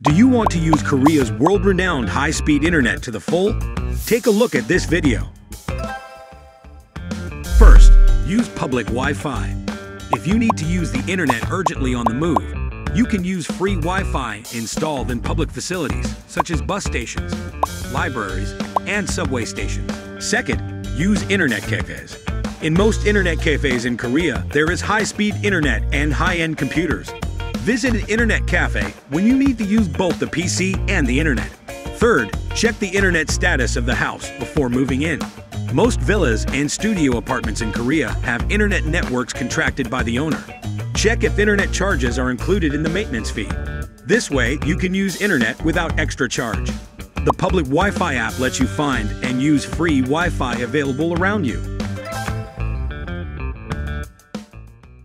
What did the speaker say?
Do you want to use Korea's world-renowned high-speed internet to the full? Take a look at this video. First, use public Wi-Fi. If you need to use the internet urgently on the move, you can use free Wi-Fi installed in public facilities such as bus stations, libraries, and subway stations. Second, use internet cafes. In most internet cafes in Korea, there is high-speed internet and high-end computers. Visit an internet cafe when you need to use both the PC and the internet. Third, check the internet status of the house before moving in. Most villas and studio apartments in Korea have internet networks contracted by the owner. Check if internet charges are included in the maintenance fee. This way, you can use internet without extra charge. The public Wi-Fi app lets you find and use free Wi-Fi available around you.